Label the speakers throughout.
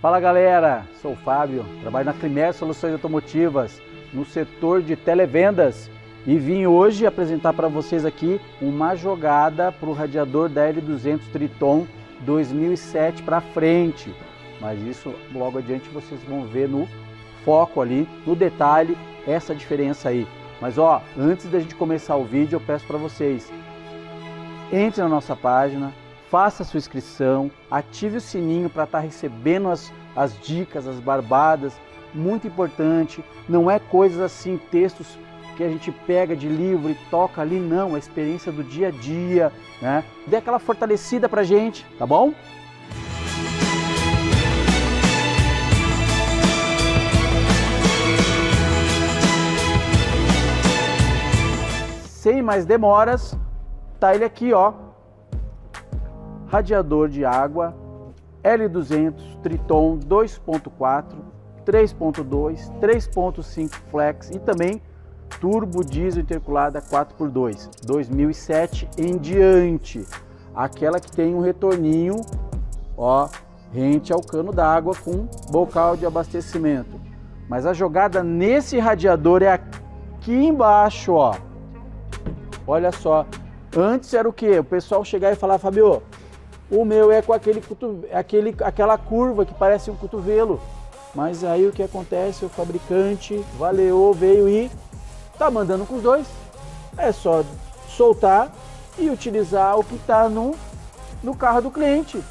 Speaker 1: Fala galera, sou o Fábio, trabalho na Climer Soluções Automotivas no setor de televendas e vim hoje apresentar para vocês aqui uma jogada para o radiador da L200 Triton 2007 para frente. Mas isso logo adiante vocês vão ver no foco ali, no detalhe, essa diferença aí. Mas ó, antes da gente começar o vídeo, eu peço para vocês, entre na nossa página, faça sua inscrição, ative o sininho para estar tá recebendo as, as dicas, as barbadas, muito importante, não é coisas assim, textos que a gente pega de livro e toca ali, não, a experiência do dia a dia, né? Dê aquela fortalecida pra gente, tá bom? Sem mais demoras, tá ele aqui, ó, radiador de água L200 Triton 2.4, 3.2, 3.5 flex e também turbo diesel interculada 4x2, 2007 em diante. Aquela que tem um retorninho, ó, rente ao cano d'água com bocal de abastecimento. Mas a jogada nesse radiador é aqui embaixo, ó. Olha só. Antes era o que? O pessoal chegar e falar, Fabio, o meu é com aquele, aquele, aquela curva que parece um cotovelo. Mas aí o que acontece? O fabricante valeu, veio e tá mandando com os dois. É só soltar e utilizar o que está no, no carro do cliente.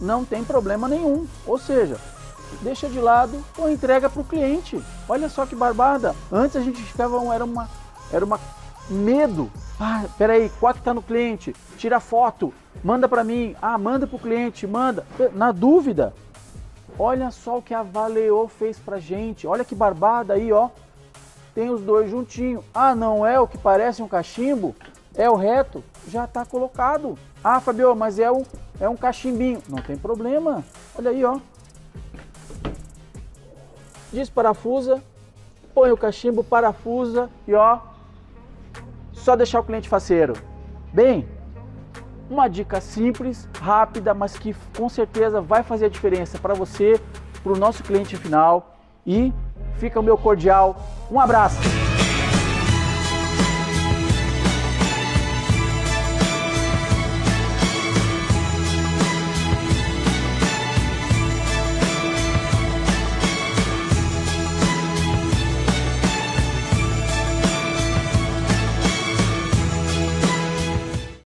Speaker 1: Não tem problema nenhum. Ou seja, deixa de lado ou entrega para o cliente. Olha só que barbada. Antes a gente ficava, era uma, era uma medo ah, peraí, qual que está no cliente? Tira foto, manda para mim. Ah, manda para o cliente, manda. Na dúvida, olha só o que a Valeo fez para gente. Olha que barbada aí, ó. Tem os dois juntinhos. Ah, não é o que parece um cachimbo? É o reto? Já está colocado. Ah, Fabio, mas é um, é um cachimbinho. Não tem problema. Olha aí, ó. Desparafusa, põe o cachimbo, parafusa e ó, só deixar o cliente faceiro. Bem, uma dica simples, rápida, mas que com certeza vai fazer a diferença para você, para o nosso cliente final. E fica o meu cordial. Um abraço!